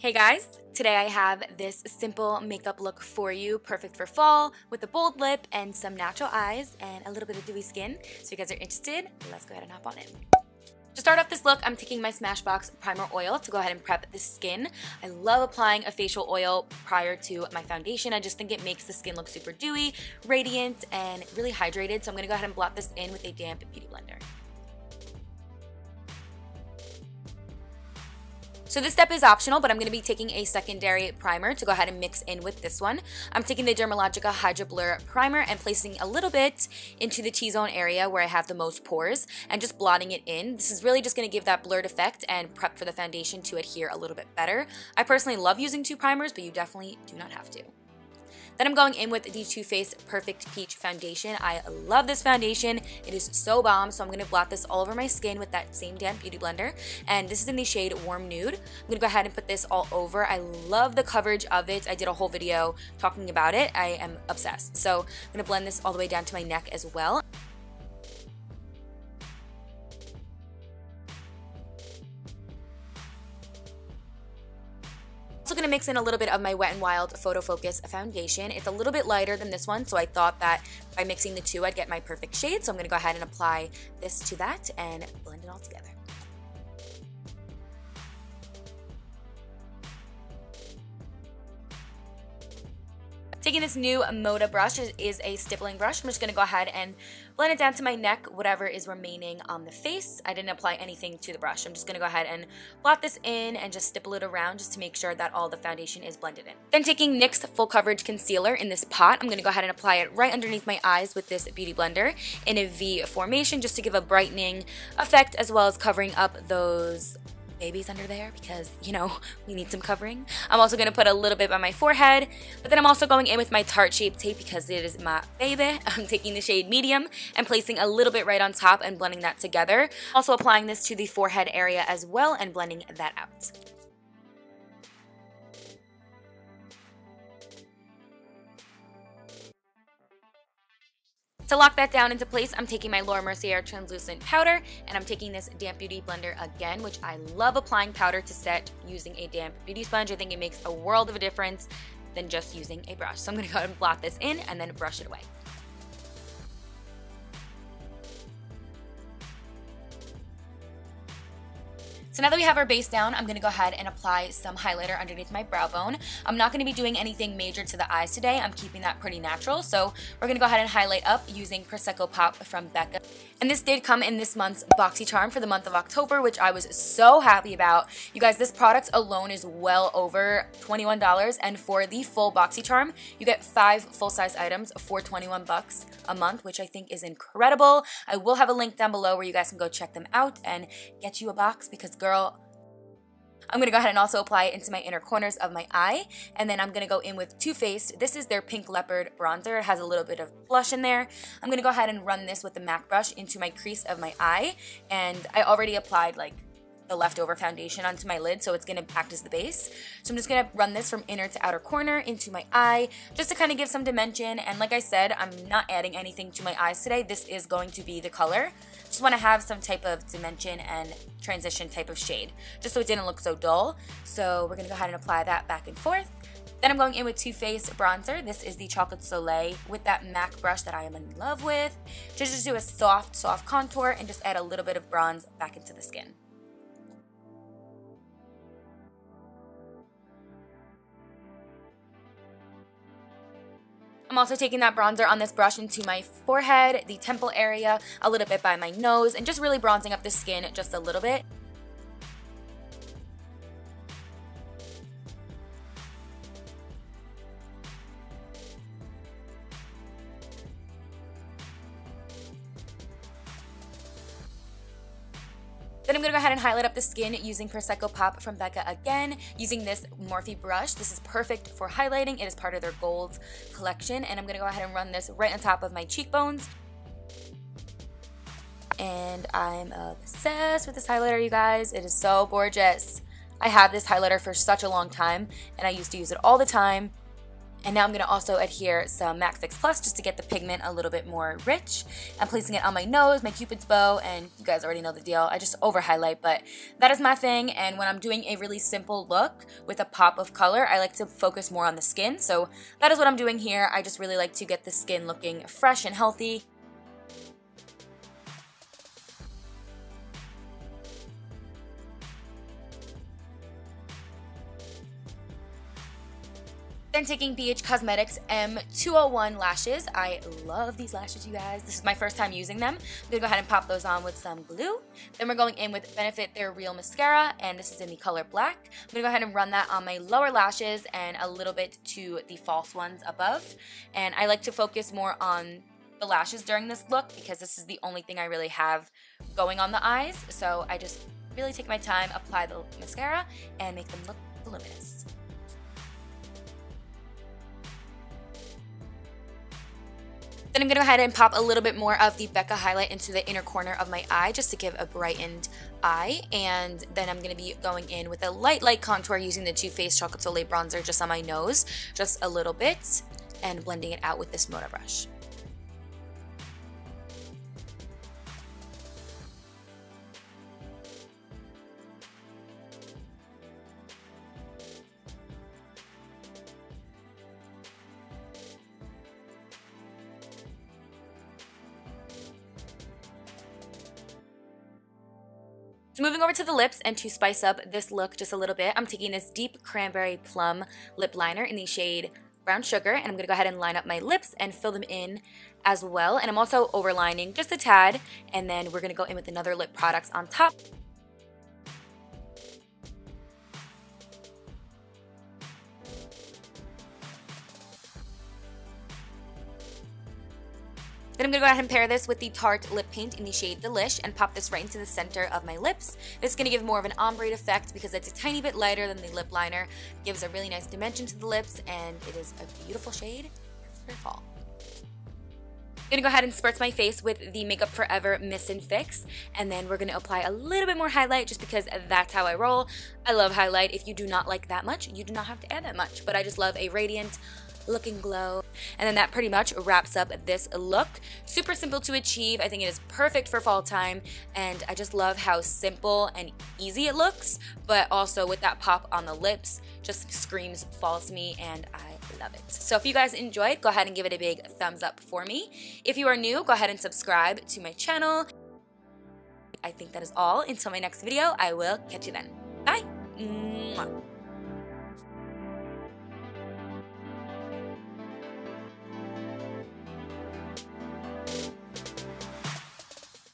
Hey guys, today I have this simple makeup look for you, perfect for fall, with a bold lip and some natural eyes and a little bit of dewy skin. So if you guys are interested, let's go ahead and hop on in. To start off this look, I'm taking my Smashbox Primer Oil to go ahead and prep the skin. I love applying a facial oil prior to my foundation. I just think it makes the skin look super dewy, radiant, and really hydrated. So I'm to go ahead and blot this in with a damp beauty blender. So this step is optional, but I'm going to be taking a secondary primer to go ahead and mix in with this one. I'm taking the Dermalogica Hydra Blur Primer and placing a little bit into the T-zone area where I have the most pores and just blotting it in. This is really just going to give that blurred effect and prep for the foundation to adhere a little bit better. I personally love using two primers, but you definitely do not have to. Then I'm going in with the Too Faced Perfect Peach Foundation. I love this foundation. It is so bomb, so I'm going to blot this all over my skin with that same damp beauty blender. And this is in the shade Warm Nude. I'm going to go ahead and put this all over. I love the coverage of it. I did a whole video talking about it. I am obsessed. So I'm going to blend this all the way down to my neck as well. Also going to mix in a little bit of my Wet n Wild Photo Focus foundation. It's a little bit lighter than this one, so I thought that by mixing the two, I'd get my perfect shade. So I'm going to go ahead and apply this to that and blend it all together. Taking this new Moda brush is a stippling brush. I'm just to go ahead and blend it down to my neck, whatever is remaining on the face. I didn't apply anything to the brush. I'm just to go ahead and blot this in and just stipple it around just to make sure that all the foundation is blended in. Then taking NYX Full Coverage Concealer in this pot, I'm to go ahead and apply it right underneath my eyes with this Beauty Blender in a V formation just to give a brightening effect as well as covering up those babies under there because, you know, we need some covering. I'm also going to put a little bit on my forehead, but then I'm also going in with my Tarte Shape Tape because it is my baby. I'm taking the shade medium and placing a little bit right on top and blending that together. Also applying this to the forehead area as well and blending that out. To lock that down into place, I'm taking my Laura Mercier translucent powder and I'm taking this damp beauty blender again, which I love applying powder to set using a damp beauty sponge. I think it makes a world of a difference than just using a brush. So I'm gonna go ahead and blot this in and then brush it away. So now that we have our base down, I'm to go ahead and apply some highlighter underneath my brow bone. I'm not to be doing anything major to the eyes today. I'm keeping that pretty natural. So we're to go ahead and highlight up using Prosecco Pop from Becca. And this did come in this month's BoxyCharm for the month of October, which I was so happy about. You guys, this product alone is well over $21. And for the full BoxyCharm, you get five full-size items for 21 bucks a month, which I think is incredible. I will have a link down below where you guys can go check them out and get you a box because girl, I'm going to go ahead and also apply it into my inner corners of my eye. And then I'm to go in with Too Faced. This is their Pink Leopard bronzer. It has a little bit of blush in there. I'm to go ahead and run this with the MAC brush into my crease of my eye. And I already applied like the leftover foundation onto my lid so it's to act as the base. So I'm just to run this from inner to outer corner into my eye just to kind of give some dimension and like I said I'm not adding anything to my eyes today. This is going to be the color. Just want to have some type of dimension and transition type of shade just so it didn't look so dull. So we're to go ahead and apply that back and forth. Then I'm going in with Too Faced bronzer. This is the Chocolate Soleil with that MAC brush that I am in love with. Just, just do a soft, soft contour and just add a little bit of bronze back into the skin. I'm also taking that bronzer on this brush into my forehead, the temple area, a little bit by my nose, and just really bronzing up the skin just a little bit. To go ahead and highlight up the skin using Prosecco Pop from Becca again, using this Morphe brush. This is perfect for highlighting. It is part of their gold collection. And I'm to go ahead and run this right on top of my cheekbones. And I'm obsessed with this highlighter, you guys. It is so gorgeous. I have this highlighter for such a long time, and I used to use it all the time And now I'm to also adhere some MAC Fix Plus just to get the pigment a little bit more rich. I'm placing it on my nose, my cupid's bow, and you guys already know the deal. I just over highlight, but that is my thing. And when I'm doing a really simple look with a pop of color, I like to focus more on the skin. So that is what I'm doing here. I just really like to get the skin looking fresh and healthy. Then taking BH Cosmetics M201 lashes. I love these lashes, you guys. This is my first time using them. I'm gonna go ahead and pop those on with some glue. Then we're going in with Benefit They're Real Mascara, and this is in the color black. I'm gonna go ahead and run that on my lower lashes and a little bit to the false ones above. And I like to focus more on the lashes during this look because this is the only thing I really have going on the eyes. So I just really take my time, apply the mascara, and make them look voluminous. Then I'm going to go ahead and pop a little bit more of the Becca highlight into the inner corner of my eye just to give a brightened eye. And then I'm going to be going in with a light, light contour using the Too Faced Chocolate Soleil Bronzer just on my nose, just a little bit, and blending it out with this Moda brush. So moving over to the lips and to spice up this look just a little bit, I'm taking this deep cranberry plum lip liner in the shade brown sugar and I'm to go ahead and line up my lips and fill them in as well. And I'm also overlining just a tad and then we're to go in with another lip products on top. Then I'm going to go ahead and pair this with the Tarte lip paint in the shade Delish and pop this right into the center of my lips. This is going to give more of an ombre effect because it's a tiny bit lighter than the lip liner. It gives a really nice dimension to the lips and it is a beautiful shade for fall. I'm gonna go ahead and spritz my face with the Makeup Forever Mist and Fix, and then we're gonna apply a little bit more highlight just because that's how I roll. I love highlight. If you do not like that much, you do not have to add that much, but I just love a radiant, looking glow. And then that pretty much wraps up this look. Super simple to achieve. I think it is perfect for fall time. And I just love how simple and easy it looks, but also with that pop on the lips, just screams fall to me and I love it. So if you guys enjoyed, go ahead and give it a big thumbs up for me. If you are new, go ahead and subscribe to my channel. I think that is all. Until my next video, I will catch you then. Bye. Mwah.